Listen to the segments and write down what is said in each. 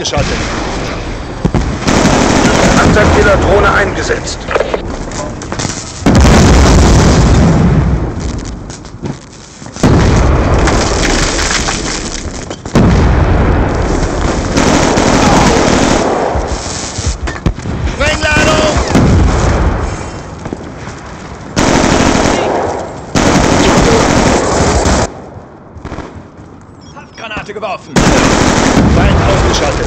ausgeschaltet. Hunter-Killer-Drohne eingesetzt. Handgranate geworfen. Feind ausgeschaltet.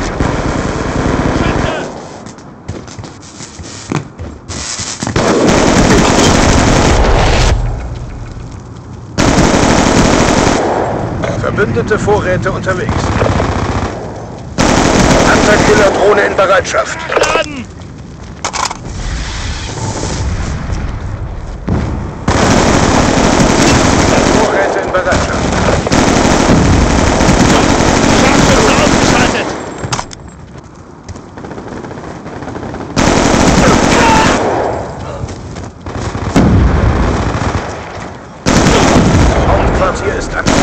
Verbündete Vorräte unterwegs. Hunter-Killer-Drohne in Bereitschaft. Laden! Vorräte in Bereitschaft. Hauptquartier ist aktiv.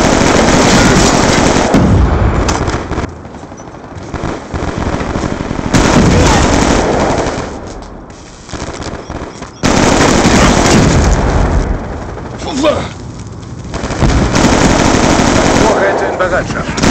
Vorräte in Bereitschaft. Hauptquartier